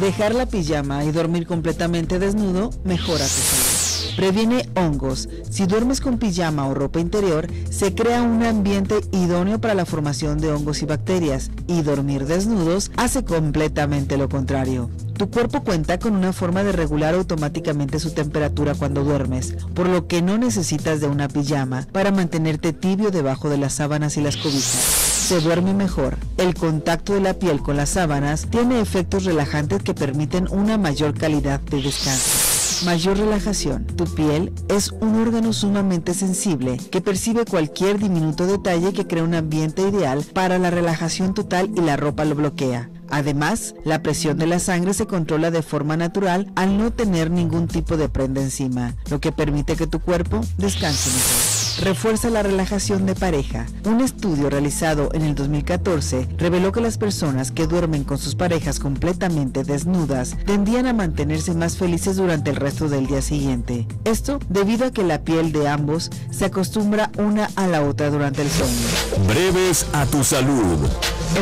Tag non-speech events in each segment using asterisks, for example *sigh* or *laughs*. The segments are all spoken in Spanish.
Dejar la pijama y dormir completamente desnudo mejora tu salud. Previene hongos. Si duermes con pijama o ropa interior, se crea un ambiente idóneo para la formación de hongos y bacterias, y dormir desnudos hace completamente lo contrario. Tu cuerpo cuenta con una forma de regular automáticamente su temperatura cuando duermes, por lo que no necesitas de una pijama para mantenerte tibio debajo de las sábanas y las cobijas se duerme mejor. El contacto de la piel con las sábanas tiene efectos relajantes que permiten una mayor calidad de descanso. Mayor relajación. Tu piel es un órgano sumamente sensible que percibe cualquier diminuto detalle que crea un ambiente ideal para la relajación total y la ropa lo bloquea. Además, la presión de la sangre se controla de forma natural al no tener ningún tipo de prenda encima, lo que permite que tu cuerpo descanse mejor refuerza la relajación de pareja. Un estudio realizado en el 2014 reveló que las personas que duermen con sus parejas completamente desnudas tendían a mantenerse más felices durante el resto del día siguiente. Esto debido a que la piel de ambos se acostumbra una a la otra durante el sueño. Breves a tu salud.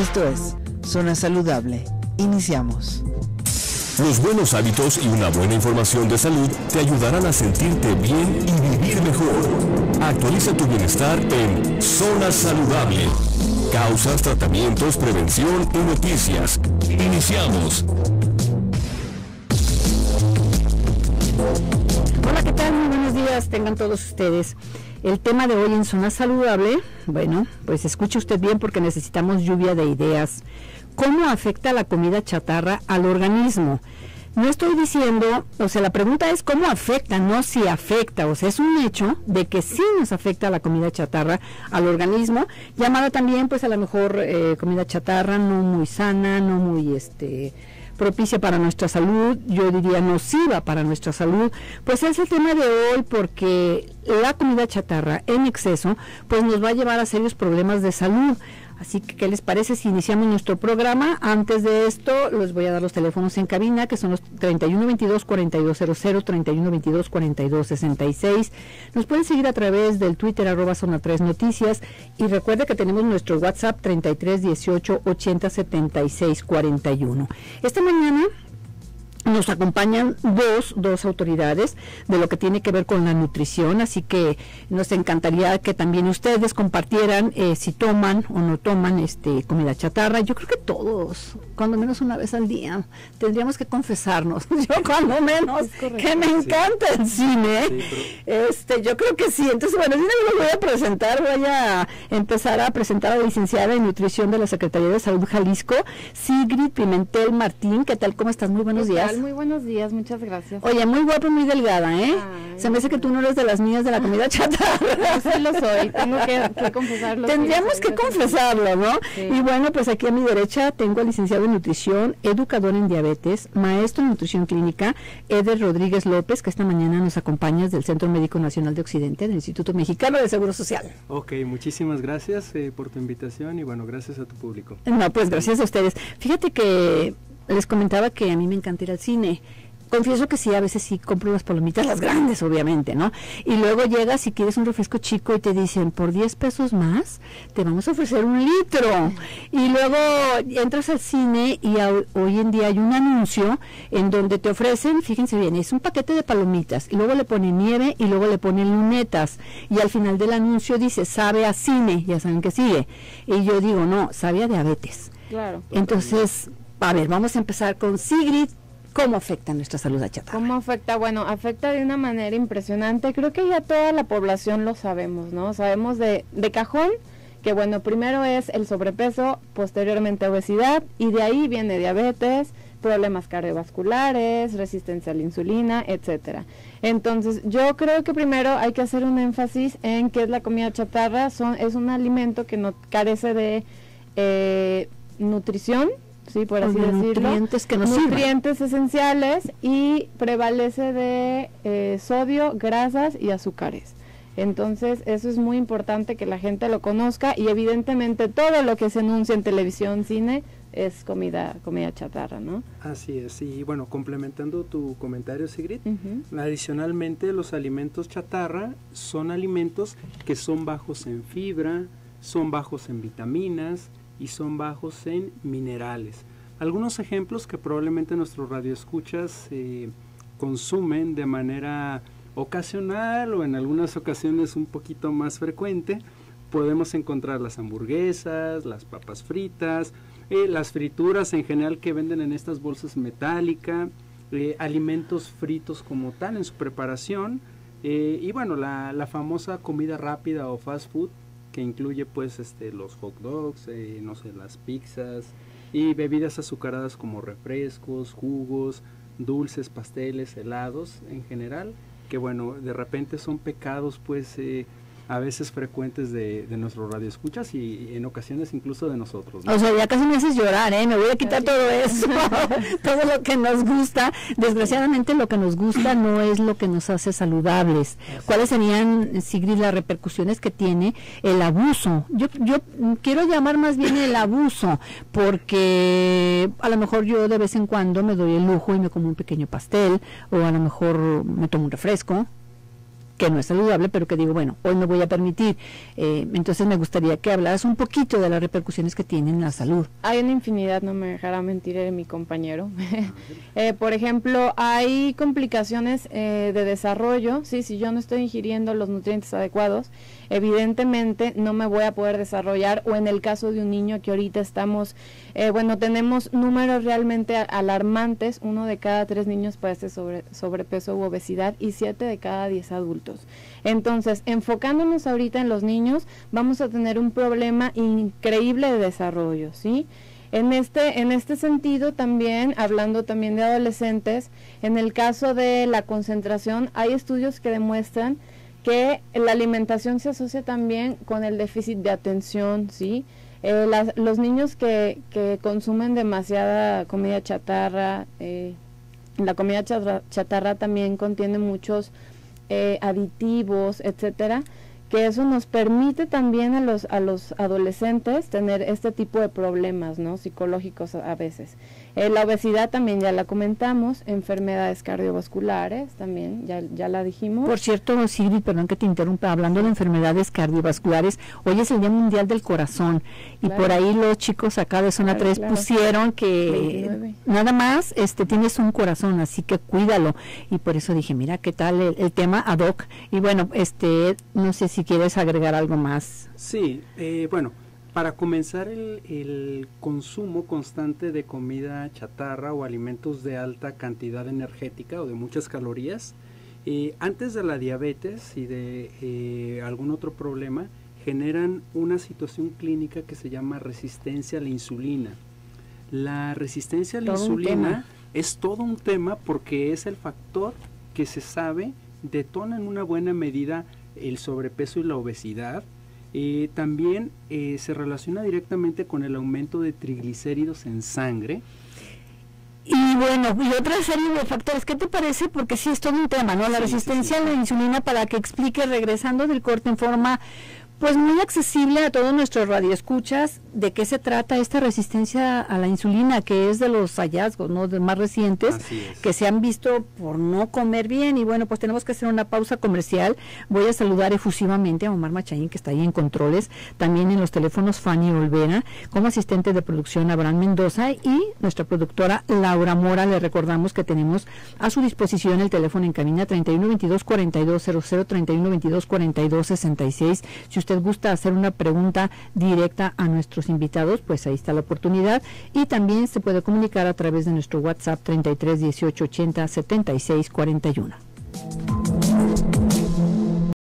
Esto es Zona Saludable. Iniciamos. Los buenos hábitos y una buena información de salud te ayudarán a sentirte bien y vivir mejor. Actualiza tu bienestar en Zona Saludable. Causas, tratamientos, prevención y noticias. Iniciamos. Hola, ¿qué tal? Muy buenos días, tengan todos ustedes. El tema de hoy en Zona Saludable, bueno, pues escuche usted bien porque necesitamos lluvia de ideas cómo afecta la comida chatarra al organismo. No estoy diciendo, o sea, la pregunta es cómo afecta, no si afecta, o sea, es un hecho de que sí nos afecta la comida chatarra al organismo, llamada también, pues a lo mejor eh, comida chatarra no muy sana, no muy, este, propicia para nuestra salud, yo diría nociva para nuestra salud, pues es el tema de hoy porque la comida chatarra en exceso, pues nos va a llevar a serios problemas de salud. Así que, ¿qué les parece si iniciamos nuestro programa? Antes de esto, les voy a dar los teléfonos en cabina, que son los 3122-4200, 3122-4266. Nos pueden seguir a través del Twitter, arroba zona 3 noticias. Y recuerde que tenemos nuestro WhatsApp 3318 80 76 41. Esta mañana nos acompañan dos, dos autoridades de lo que tiene que ver con la nutrición, así que nos encantaría que también ustedes compartieran eh, si toman o no toman este comida chatarra. Yo creo que todos, cuando menos una vez al día, tendríamos que confesarnos. *laughs* Yo cuando menos que me encanta el cine. este, yo creo que sí. Entonces, bueno, yo me voy a presentar, voy a empezar a presentar a la licenciada en nutrición de la Secretaría de Salud Jalisco, Sigrid Pimentel Martín. ¿Qué tal? ¿Cómo estás? Muy buenos días. Muy buenos días, muchas gracias. Oye, muy guapa y muy delgada, ¿eh? Se me hace que tú no eres de las mías de la comida chatarra. sí lo soy, tengo que, confesarlo. Tendríamos que confesarlo, ¿no? Y bueno, pues aquí a mi derecha tengo al licenciado en nutrición, educador en diabetes, maestro en nutrición clínica, Eder Rodríguez López, que esta mañana nos acompañas del Centro Médico Nacional de Occidente, del Instituto Mexicano de Seguro Social. Ok, muchísimas gracias eh, por tu invitación y bueno, gracias a tu público. No, pues gracias a ustedes. Fíjate que les comentaba que a mí me encanta ir al cine. Confieso que sí, a veces sí compro unas palomitas, las grandes, obviamente, ¿no? Y luego llegas y quieres un refresco chico y te dicen, por 10 pesos más, te vamos a ofrecer un litro. Y luego entras al cine y hoy en día hay un anuncio en donde te ofrecen, fíjense bien, es un paquete de palomitas, y luego le ponen nieve y luego le ponen lunetas. Y al final del anuncio dice, sabe a cine, ya saben que sigue. Y yo digo, no, sabe a diabetes. Claro. Entonces, a ver, vamos a empezar con Sigrid. ¿Cómo afecta nuestra salud a chatarra? ¿Cómo afecta? Bueno, afecta de una manera impresionante. Creo que ya toda la población lo sabemos, ¿no? Sabemos de, de cajón que, bueno, primero es el sobrepeso, posteriormente obesidad, y de ahí viene diabetes, problemas cardiovasculares, resistencia a la insulina, etcétera. Entonces, yo creo que primero hay que hacer un énfasis en qué es la comida chatarra. Son, es un alimento que no carece de eh, nutrición, sí, por así decirlo. Nutrientes que nos Nutrientes esenciales y prevalece de eh, sodio, grasas y azúcares. Entonces, eso es muy importante que la gente lo conozca y evidentemente todo lo que se anuncia en televisión, cine, es comida, comida chatarra, ¿no? Así es, y bueno, complementando tu comentario, Sigrid, adicionalmente los alimentos chatarra son alimentos que son bajos en fibra, son bajos en vitaminas, y son bajos en minerales. algunos ejemplos que probablemente nuestros radioescuchas eh, consumen de manera ocasional o en algunas ocasiones un poquito más frecuente, podemos encontrar las hamburguesas, las papas fritas, eh, las frituras en general que venden en estas bolsas metálicas, eh, alimentos fritos como tal en su preparación y bueno, la, famosa comida rápida o fast food que incluye pues este, los hot dogs, no sé, las pizzas y bebidas azucaradas como refrescos, jugos, dulces, pasteles, helados en general que bueno, de repente son pecados pues eh, a veces frecuentes de, de nuestro radio escuchas y, en ocasiones incluso de nosotros. O sea, ya casi me haces llorar, ¿eh? Me voy a quitar todo eso, *laughs* todo lo que nos gusta. Desgraciadamente lo que nos gusta no es lo que nos hace saludables. ¿Cuáles serían, Sigrid, las repercusiones que tiene el abuso? Yo, yo quiero llamar más bien el abuso, porque a lo mejor yo de vez en cuando me doy el lujo y me como un pequeño pastel, o a lo mejor me tomo un refresco, que no es saludable, pero que digo, bueno, hoy me voy a permitir. Eh, entonces me gustaría que hablaras un poquito de las repercusiones que tienen en la salud. Hay una infinidad, no me dejará mentir eh, mi compañero. *laughs* eh, por ejemplo, hay complicaciones de desarrollo, ¿sí? si yo no estoy ingiriendo los nutrientes adecuados, evidentemente no me voy a poder desarrollar o en el caso de un niño que ahorita estamos, bueno, tenemos números realmente alarmantes, uno de cada tres niños padece sobre, sobrepeso u obesidad y siete de cada diez adultos. Entonces, enfocándonos ahorita en los niños, vamos a tener un problema increíble de desarrollo, ¿sí? En este, en este sentido también, hablando también de adolescentes, en el caso de la concentración, hay estudios que demuestran que la alimentación se asocia también con el déficit de atención, ¿sí? Eh, los niños que, consumen demasiada comida chatarra, eh, la comida chatarra, también contiene muchos eh, aditivos, etcétera, que eso nos permite también a los, a los adolescentes tener este tipo de problemas, ¿no? Psicológicos a veces. Eh, la obesidad también ya la comentamos, enfermedades cardiovasculares también, ya, ya la dijimos. Por cierto, Sigrid, perdón que te interrumpa, hablando de enfermedades cardiovasculares, hoy es el Día Mundial del Corazón y por ahí los chicos acá de Zona 3 pusieron que nada más este tienes un corazón, así que cuídalo. Y por eso dije, mira, ¿qué tal el, tema ad hoc? Y bueno, este no sé si quieres agregar algo más. Sí, eh, bueno para comenzar el, consumo constante de comida chatarra o alimentos de alta cantidad energética o de muchas calorías, eh, antes de la diabetes y de eh, algún otro problema, generan una situación clínica que se llama resistencia a la insulina. La resistencia a la insulina es todo un tema porque es el factor que se sabe detona en una buena medida el sobrepeso y la obesidad eh, también eh, se relaciona directamente con el aumento de triglicéridos en sangre. Y bueno, y otra serie de factores, ¿qué te parece? Porque sí es todo un tema, ¿no? La resistencia a la insulina para que explique, regresando del corte en forma pues muy accesible a todos nuestros radioescuchas de qué se trata esta resistencia a la insulina, que es de los hallazgos ¿no? de más recientes que se han visto por no comer bien. Y bueno, pues tenemos que hacer una pausa comercial. Voy a saludar efusivamente a Omar Machaín, que está ahí en controles, también en los teléfonos Fanny Olvera, como asistente de producción Abraham Mendoza y nuestra productora Laura Mora. Le recordamos que tenemos a su disposición el teléfono en cabina 3122 4200 3122 4266. Si usted gusta hacer una pregunta directa a nuestros invitados, pues ahí está la oportunidad. Y también se puede comunicar a través de nuestro WhatsApp 33 18 80 76 41.